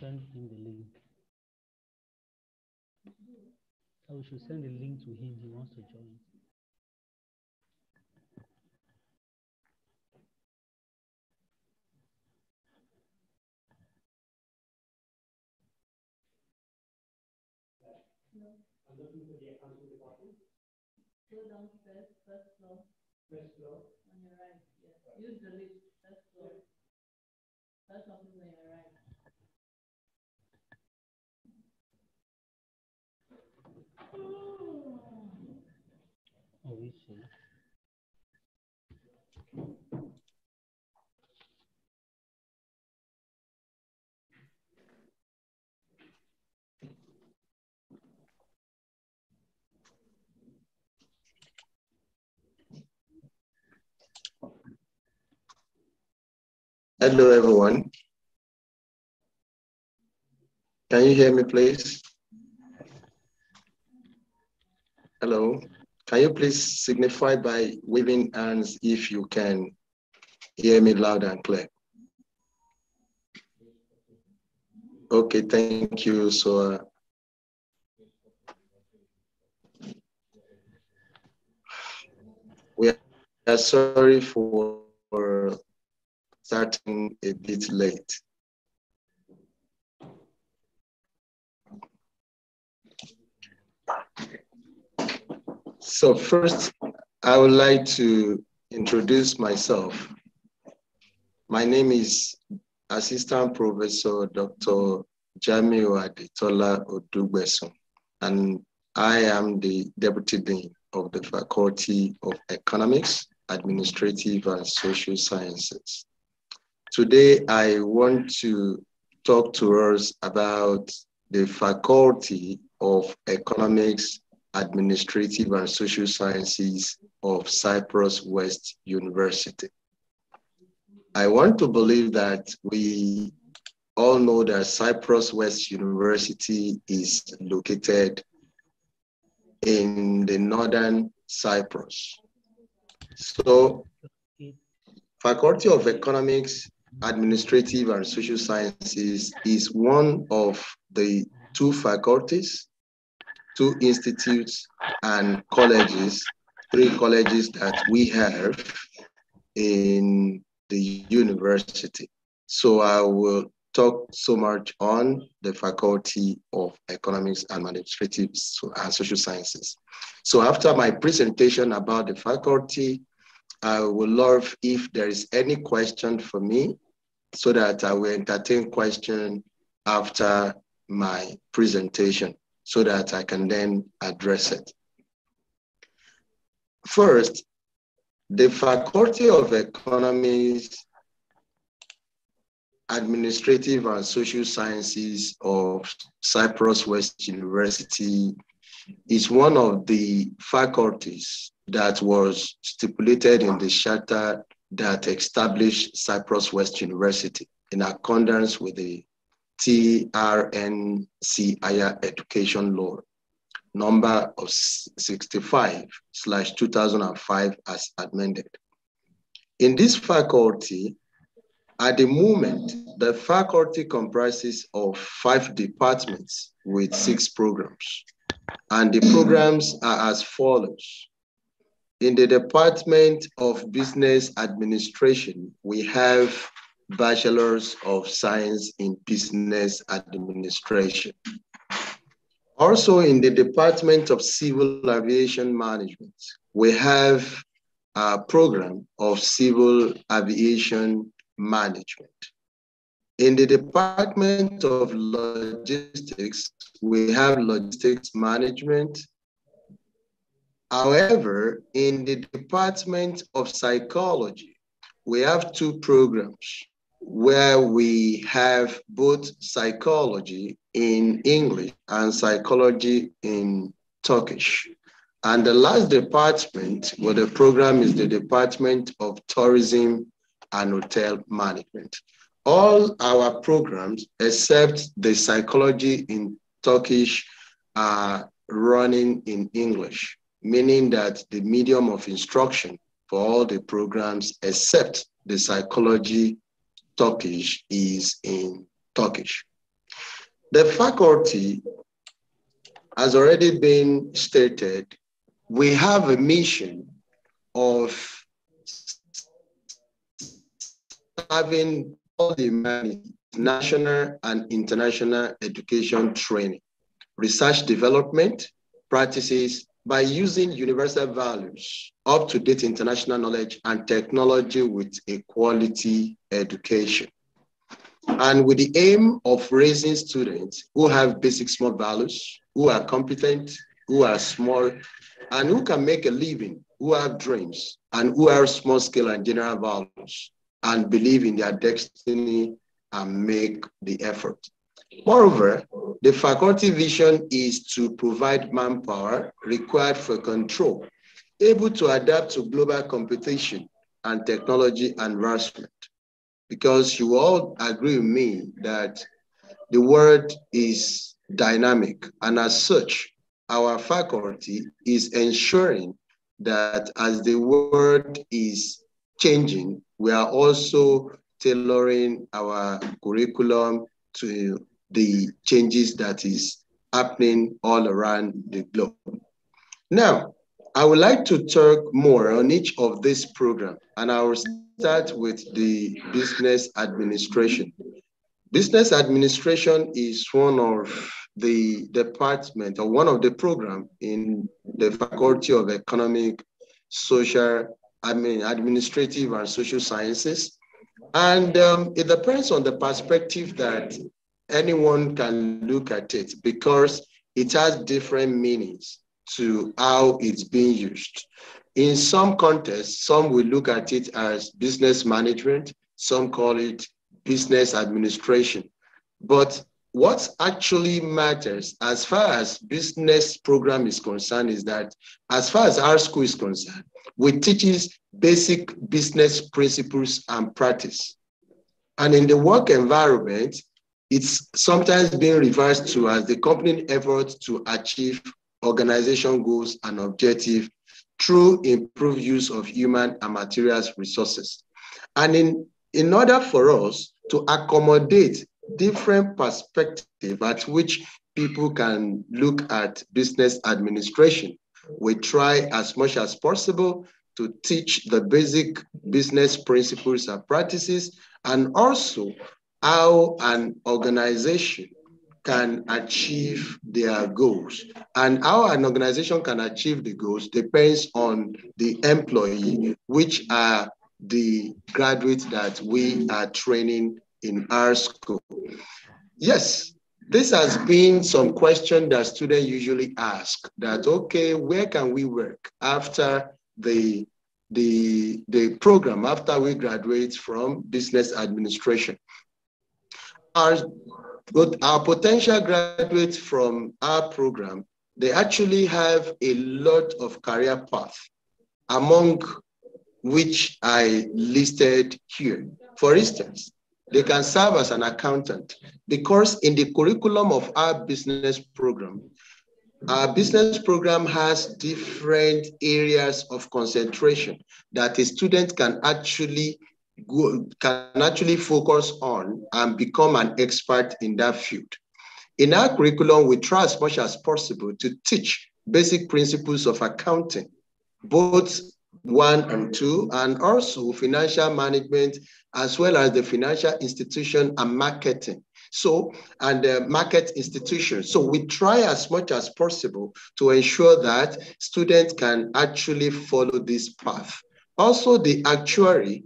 Send him the link. I should send the link to him. He wants to join. No. I'm looking for the answer. Go down first, first floor. First floor. Yes. Use the lift, first floor. First office on your right. Oh, we see. Hello, everyone. Can you hear me, please? Hello. Can you please signify by waving hands if you can hear me loud and clear? Okay, thank you. So, uh, we are sorry for, for starting a bit late. So first, I would like to introduce myself. My name is Assistant Professor Dr. Jamiu Adetola Odugbesan, and I am the Deputy Dean of the Faculty of Economics, Administrative and Social Sciences. Today, I want to talk to us about the Faculty of Economics, Administrative and Social Sciences of Cyprus West University. I want to believe that we all know that Cyprus West University is located in the northern Cyprus. So, Faculty of Economics, Administrative and Social Sciences is one of the two faculties, two institutes and colleges, three colleges that we have in the university. So I will talk so much on the Faculty of Economics and Administrative and Social Sciences. So after my presentation about the faculty, I would love if there is any question for me so that I will entertain question after my presentation so that I can then address it. First, the Faculty of Economics, Administrative and Social Sciences of Cyprus West University is one of the faculties that was stipulated in the charter that established Cyprus West University in accordance with the TRNC Education Law, number of 65 slash 2005 as amended. In this faculty, at the moment, the faculty comprises of five departments with six programs. And the programs are as follows. In the Department of Business Administration, we have Bachelors of Science in Business Administration. Also in the Department of Civil Aviation Management, we have a program of Civil Aviation Management. In the Department of Logistics, we have Logistics Management. However, in the Department of Psychology, we have two programs where we have both psychology in English and psychology in Turkish. And the last department where the program is the Department of Tourism and Hotel Management. All our programs, except the psychology in Turkish, are running in English, meaning that the medium of instruction for all the programs except the psychology Turkish is in Turkish. The faculty has already been stated, we have a mission of having all the national and international education training, research development, practices by using universal values, up-to-date international knowledge and technology with a quality education. And with the aim of raising students who have basic small values, who are competent, who are small, and who can make a living, who have dreams, and who have small scale and general values, and believe in their destiny and make the effort. Moreover, the faculty vision is to provide manpower required for control, able to adapt to global competition and technology advancement. Because you all agree with me that the world is dynamic, and as such, our faculty is ensuring that as the world is changing, we are also tailoring our curriculum to the changes that is happening all around the globe. Now, I would like to talk more on each of these programs, and I will start with the business administration. Business administration is one of the department or one of the program in the Faculty of Economic, Social, I mean, Administrative and Social Sciences. And um, it depends on the perspective that anyone can look at it because it has different meanings to how it's being used. In some contexts, some will look at it as business management, some call it business administration. But what actually matters as far as business program is concerned is that as far as our school is concerned, we teaches basic business principles and practice. And in the work environment, it's sometimes being referred to as the company effort to achieve organization goals and objectives through improved use of human and materials resources. And in, in order for us to accommodate different perspective at which people can look at business administration, we try as much as possible to teach the basic business principles and practices and also how an organization can achieve their goals. And how an organization can achieve the goals depends on the employee, which are the graduates that we are training in our school. Yes, this has been some question that students usually ask that, okay, where can we work after the, the, the program, after we graduate from business administration? Our our potential graduates from our program, they actually have a lot of career path, among which I listed here. For instance, they can serve as an accountant because in the curriculum of our business program, our business program has different areas of concentration that a student can actually go, can actually focus on and become an expert in that field. In our curriculum, we try as much as possible to teach basic principles of accounting, both one and two, and also financial management, as well as the financial institution and marketing. So, and the market institutions. So we try as much as possible to ensure that students can actually follow this path. Also, the actuary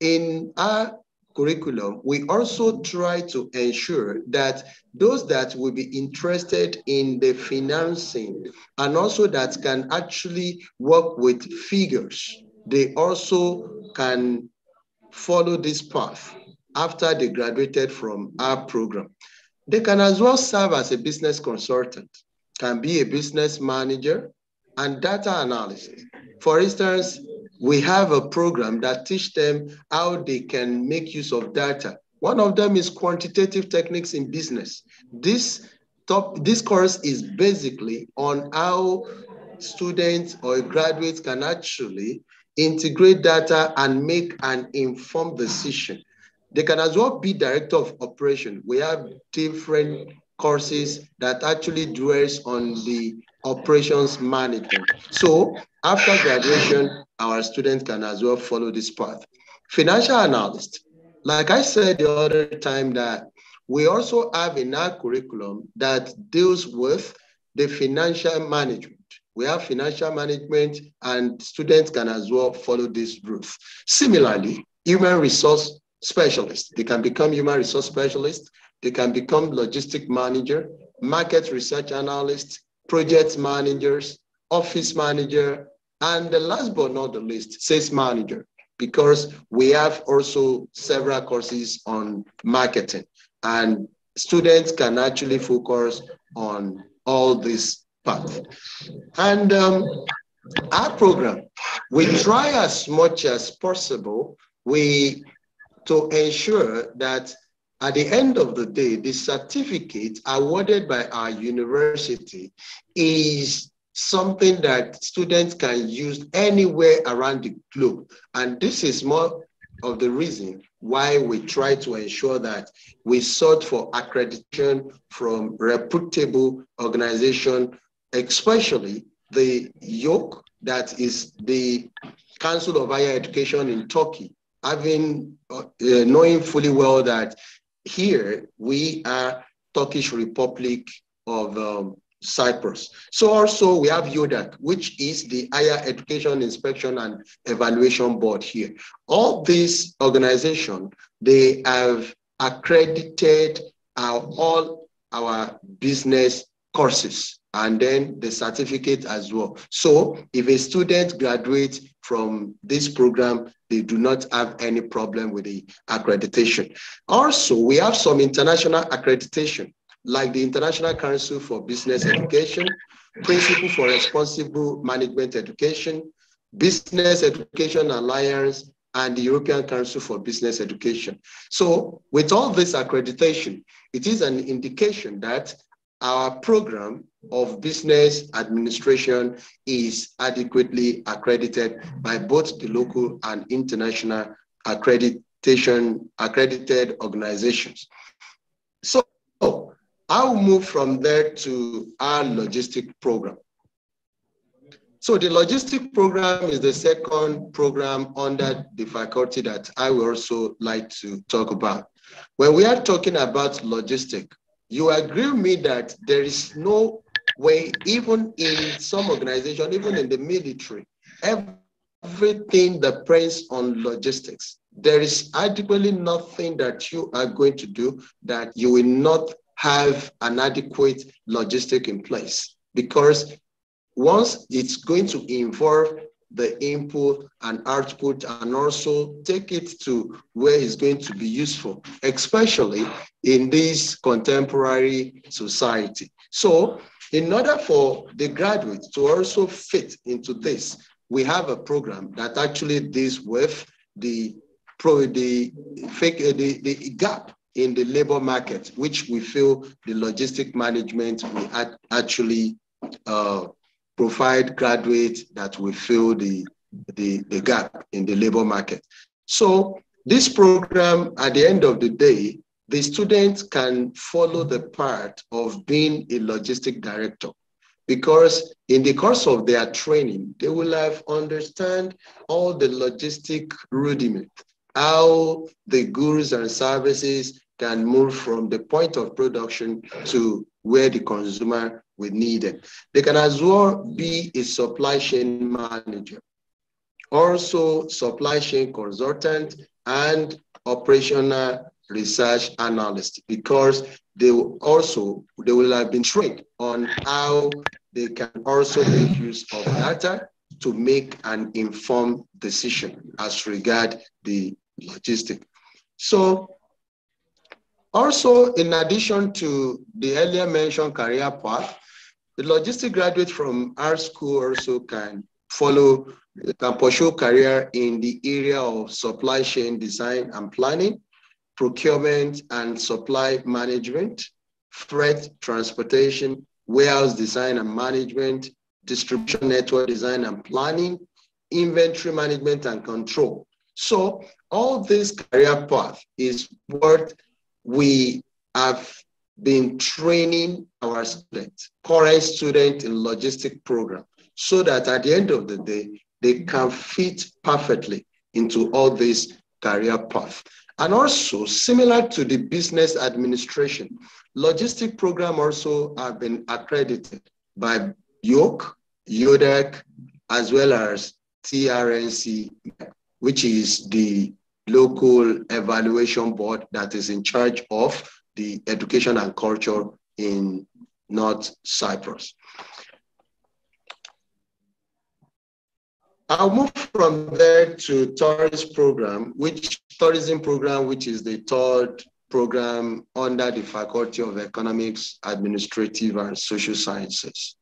in our curriculum, we also try to ensure that those that will be interested in the financing and also that can actually work with figures, they also can follow this path after they graduated from our program. They can as well serve as a business consultant, can be a business manager, and data analysis. For instance, we have a program that teach them how they can make use of data. One of them is quantitative techniques in business. This top this course is basically on how students or graduates can actually integrate data and make an informed decision. They can as well be director of operation. We have different courses that actually dwells on the operations management. So after graduation, our students can as well follow this path. Financial analyst, like I said the other time that we also have in our curriculum that deals with the financial management. We have financial management and students can as well follow this route. Similarly, human resource specialists, they can become human resource specialists, they can become logistic manager, market research analyst, project managers, office manager, and the last but not the least, sales manager, because we have also several courses on marketing and students can actually focus on all these parts. And um, our program, we try as much as possible we to ensure that at the end of the day, the certificate awarded by our university is something that students can use anywhere around the globe. And this is more of the reason why we try to ensure that we sought for accreditation from reputable organization, especially the YOK, that is the Council of Higher Education in Turkey, having uh, knowing fully well that here we are Turkish Republic of um, Cyprus. So also we have YODAK, which is the Higher Education Inspection and Evaluation Board here. All these organizations, they have accredited our, all our business courses and then the certificate as well. So if a student graduates from this program, they do not have any problem with the accreditation. Also, we have some international accreditation like the International Council for Business Education, Principle for Responsible Management Education, Business Education Alliance, and the European Council for Business Education. So with all this accreditation, it is an indication that our program of business administration is adequately accredited by both the local and international accreditation accredited organizations. So I'll move from there to our logistic program. So the logistic program is the second program under the faculty that I would also like to talk about. When we are talking about logistic, you agree with me that there is no way, even in some organization, even in the military, everything depends on logistics. There is adequately nothing that you are going to do that you will not have an adequate logistic in place because once it's going to involve the input and output and also take it to where it's going to be useful, especially in this contemporary society. So in order for the graduates to also fit into this, we have a program that actually deals with the the fake the, the gap in the labor market, which we feel the logistic management will actually uh, provide graduates that will fill the, the, the gap in the labor market. So this program, at the end of the day, the students can follow the part of being a logistic director because in the course of their training, they will have understand all the logistic rudiment how the goods and services can move from the point of production to where the consumer will need it. They can as well be a supply chain manager, also supply chain consultant and operational research analyst because they will also they will have been trained on how they can also make use of data to make an informed decision as regard the logistic. So also, in addition to the earlier mentioned career path, the logistic graduate from our school also can follow, can pursue career in the area of supply chain design and planning, procurement and supply management, freight transportation, warehouse design and management, distribution network design and planning, inventory management and control. So all this career path is what we have been training our students, current students in logistic program, so that at the end of the day, they can fit perfectly into all this career path. And also, similar to the business administration, logistic program also have been accredited by YOK, YODAK, as well as TRNC, which is the local evaluation board that is in charge of the education and culture in North Cyprus. I'll move from there to tourist program, which tourism program, which is the third program under the Faculty of Economics, Administrative and Social Sciences.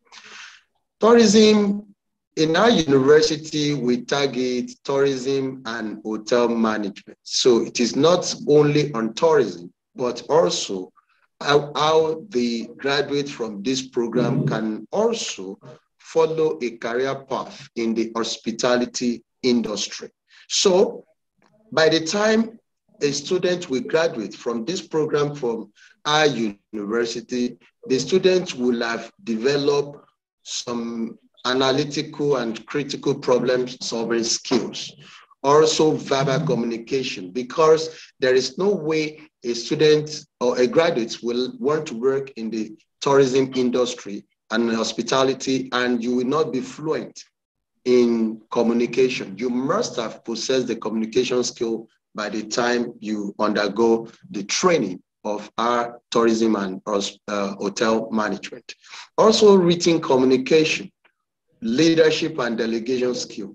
Tourism, in our university, we target tourism and hotel management. So it is not only on tourism, but also how, how the graduate from this program mm-hmm. can also follow a career path in the hospitality industry. So by the time a student will graduate from this program from our university, the students will have developed some analytical and critical problem solving skills. Also verbal communication, because there is no way a student or a graduate will want to work in the tourism industry and hospitality, and you will not be fluent in communication. You must have possessed the communication skill by the time you undergo the training of our tourism and uh, hotel management. Also, written communication, leadership and delegation skill,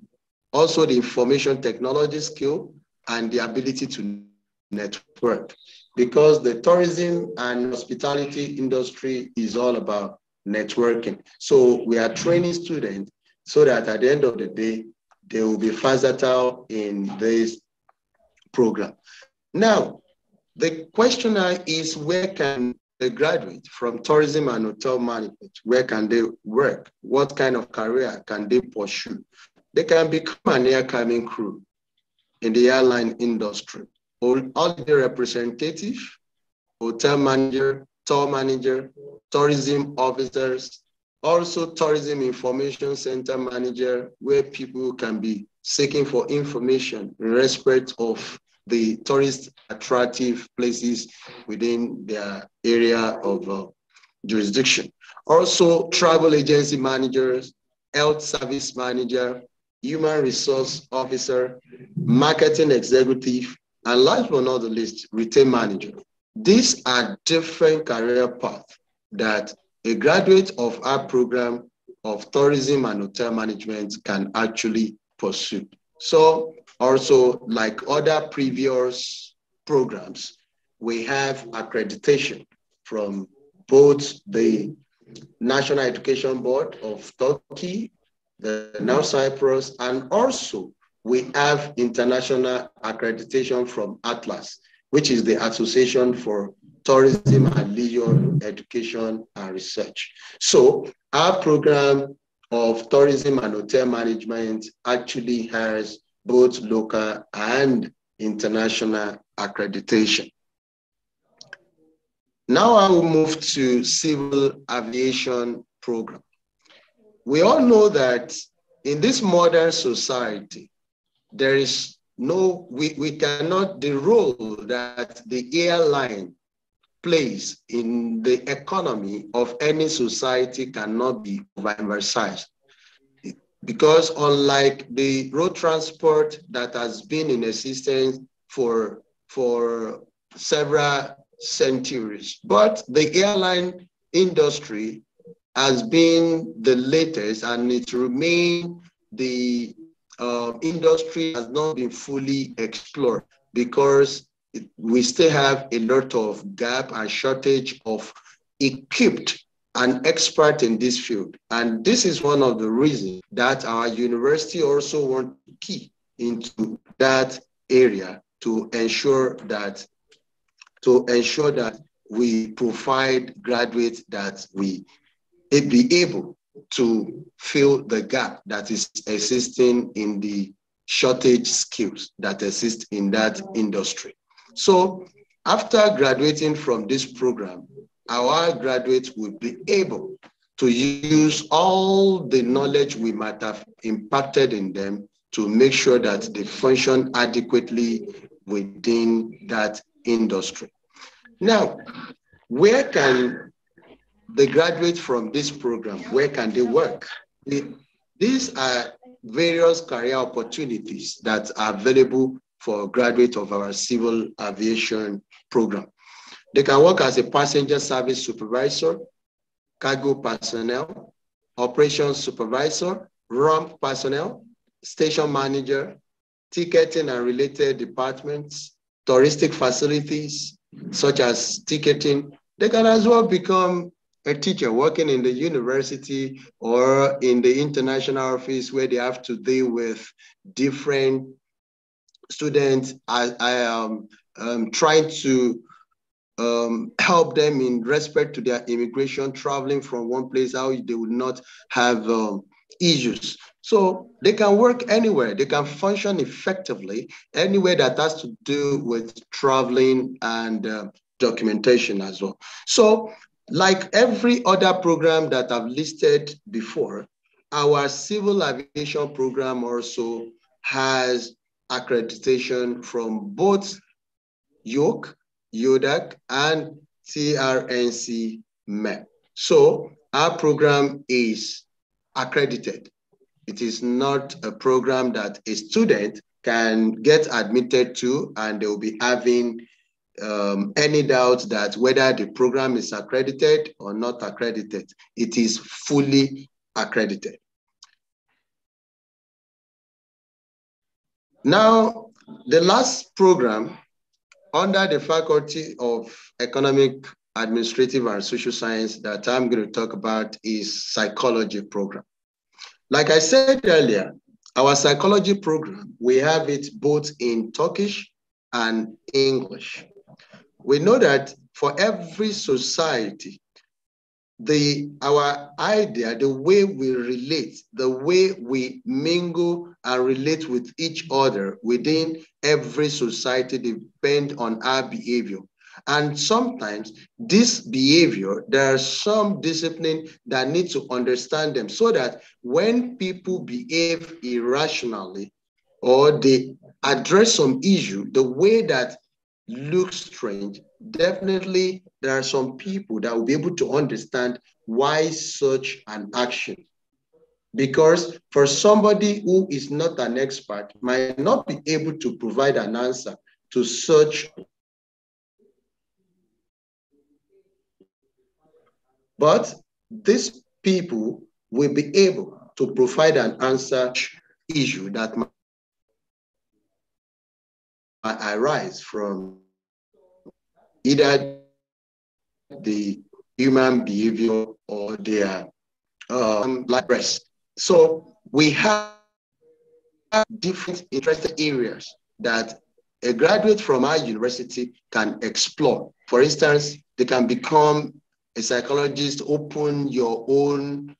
also the information technology skill, and the ability to network. Because the tourism and hospitality industry is all about networking. So we are training students so that at the end of the day, they will be versatile in this program. Now, the question is where can a graduate from tourism and hotel management, where can they work? What kind of career can they pursue? They can become an air cabin crew in the airline industry, holiday representative, hotel manager, tour manager, tourism officers, also tourism information center manager, where people can be seeking for information in respect of the tourist attractive places within their area of uh, jurisdiction. Also, travel agency managers, health service manager, human resource officer, marketing executive, and last but not the least, retail manager. These are different career paths that a graduate of our program of tourism and hotel management can actually pursue. So also, like other previous programs, we have accreditation from both the National Education Board of Turkey, the North Cyprus, and also we have international accreditation from Atlas, which is the Association for Tourism and Leisure Education and Research. So our program of tourism and hotel management actually has both local and international accreditation. Now I will move to civil aviation program. We all know that in this modern society, there is no, we, we cannot, the role that the airline plays in the economy of any society cannot be overemphasized because unlike the road transport that has been in existence for, for several centuries, but the airline industry has been the latest and it remains the uh, industry has not been fully explored because it, we still have a lot of gap and shortage of equipped an expert in this field. And this is one of the reasons that our university also want to key into that area to ensure that to ensure that we provide graduates that we be able to fill the gap that is existing in the shortage skills that exist in that industry. So after graduating from this program, our graduates will be able to use all the knowledge we might have impacted in them to make sure that they function adequately within that industry. Now, where can the graduates from this program, where can they work? These are various career opportunities that are available for graduates of our civil aviation program. They can work as a passenger service supervisor, cargo personnel, operations supervisor, ramp personnel, station manager, ticketing and related departments, touristic facilities, such as ticketing. They can as well become a teacher working in the university or in the international office where they have to deal with different students. I, I am um, trying to um, help them in respect to their immigration, traveling from one place, how they would not have um, issues. So they can work anywhere, they can function effectively anywhere that has to do with traveling and uh, documentation as well. So like every other program that I've listed before, our civil aviation program also has accreditation from both YOK, YODAK, and TRNC MEB. So our program is accredited. It is not a program that a student can get admitted to and they will be having um, any doubt that whether the program is accredited or not accredited. It is fully accredited. Now, the last program under the Faculty of Economic, Administrative, and Social Science that I'm going to talk about is psychology program. Like I said earlier, our psychology program, we have it both in Turkish and English we know that for every society, the our idea, the way we relate, the way we mingle and relate with each other within every society depend on our behavior. And sometimes this behavior, there are some discipline that need to understand them so that when people behave irrationally or they address some issue, the way that looks strange, definitely there are some people that will be able to understand why such an action. Because for somebody who is not an expert, might not be able to provide an answer to such. But these people will be able to provide an answer issue that arise from either the human behavior or their um, like breast. So we have different interested areas that a graduate from our university can explore. For instance, they can become a psychologist, open your own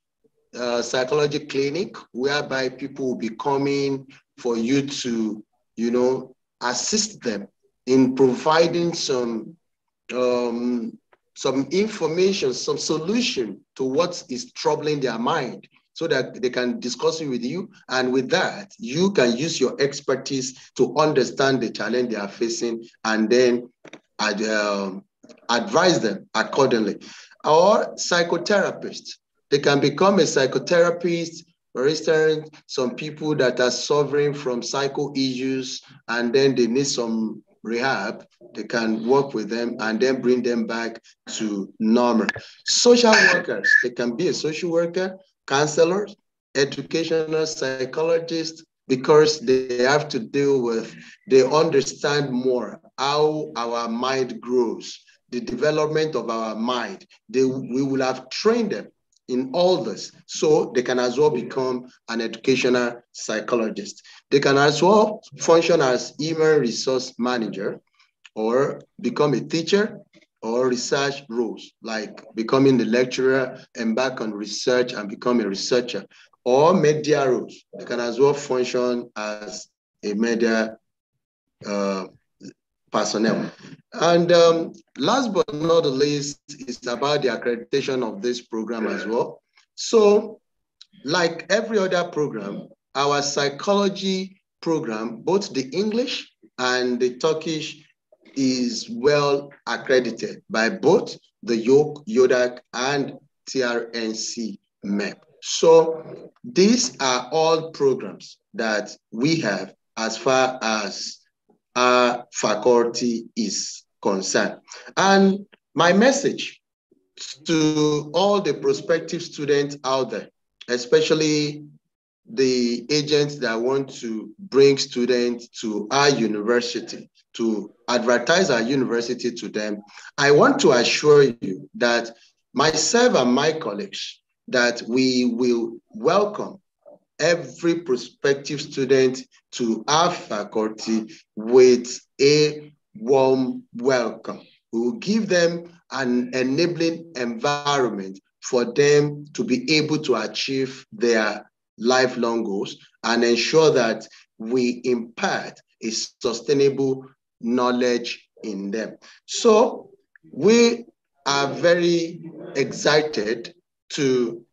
uh, psychology clinic whereby people will be coming for you to, you know, assist them in providing some um, some information, some solution to what is troubling their mind so that they can discuss it with you. And with that, you can use your expertise to understand the challenge they are facing and then um, advise them accordingly. Or psychotherapists, they can become a psychotherapist for instance, some people that are suffering from psycho issues and then they need some rehab, they can work with them and then bring them back to normal. Social workers, they can be a social worker, counselors, educational psychologists, because they have to deal with, they understand more how our mind grows, the development of our mind. They, we will have trained them in all this. So they can as well become an educational psychologist. They can as well function as human resource manager or become a teacher or research roles, like becoming the lecturer, embark on research and become a researcher, or media roles. They can as well function as a media uh, personnel. And um, last but not the least is about the accreditation of this program as well. So like every other program, our psychology program, both the English and the Turkish is well accredited by both the YOK, YODAK, and TRNC MEB. So these are all programs that we have as far as our faculty is concerned. And my message to all the prospective students out there, especially the agents that want to bring students to our university, to advertise our university to them, I want to assure you that myself and my colleagues, that we will welcome every prospective student to our faculty with a warm welcome. We will give them an enabling environment for them to be able to achieve their lifelong goals and ensure that we impart a sustainable knowledge in them. So we are very excited to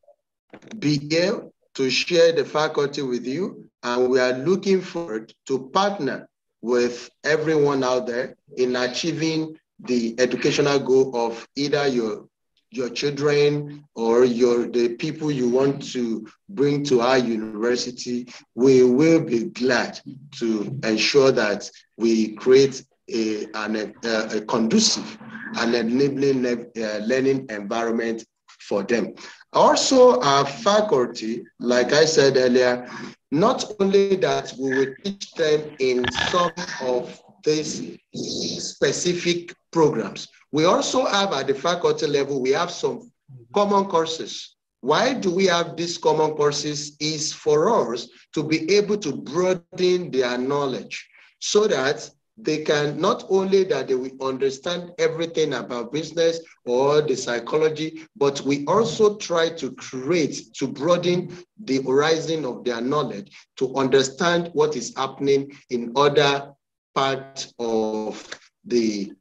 be here to share the faculty with you, and we are looking forward to partner with everyone out there in achieving the educational goal of either your your children or your the people you want to bring to our university, we will be glad to ensure that we create a, an, a, a conducive and enabling uh, learning environment for them. Also, our faculty, like I said earlier, not only that we will teach them in some of these specific programs, we also have at the faculty level, we have some common courses. Why do we have these common courses is for us to be able to broaden their knowledge so that they can not only that they will understand everything about business or the psychology, but we also try to create, to broaden the horizon of their knowledge, to understand what is happening in other parts of the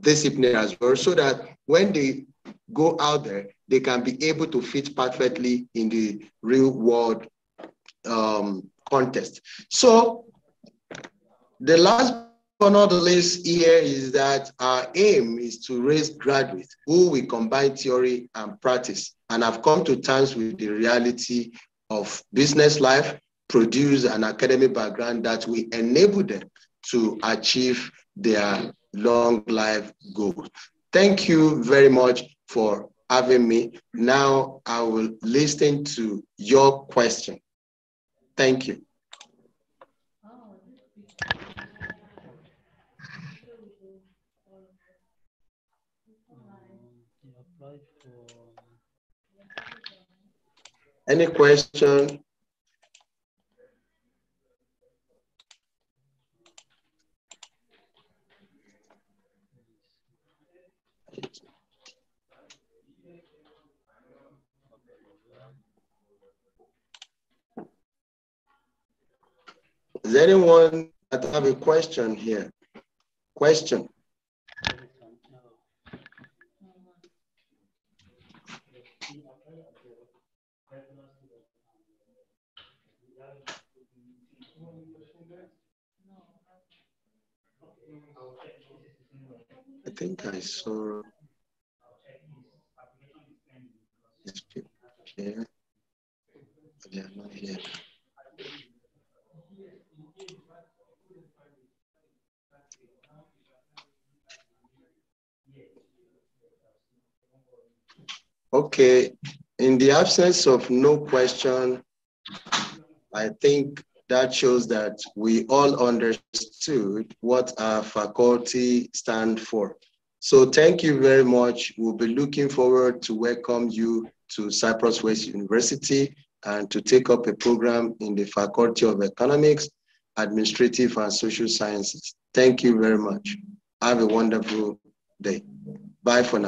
discipline as well, so that when they go out there, they can be able to fit perfectly in the real world um, context. So the last least here is that our aim is to raise graduates who will combine theory and practice and have come to terms with the reality of business life, produce an academic background that will enable them to achieve their long life goals. Thank you very much for having me. Now I will listen to your question. Thank you. Any question? Is anyone that have a question here? Question? I think I saw this here. They are not here. Okay, in the absence of no question, I think that shows that we all understood what our faculty stand for. So thank you very much. We'll be looking forward to welcome you to Cyprus West University and to take up a program in the Faculty of Economics, Administrative and Social Sciences. Thank you very much. Have a wonderful day. Bye for now.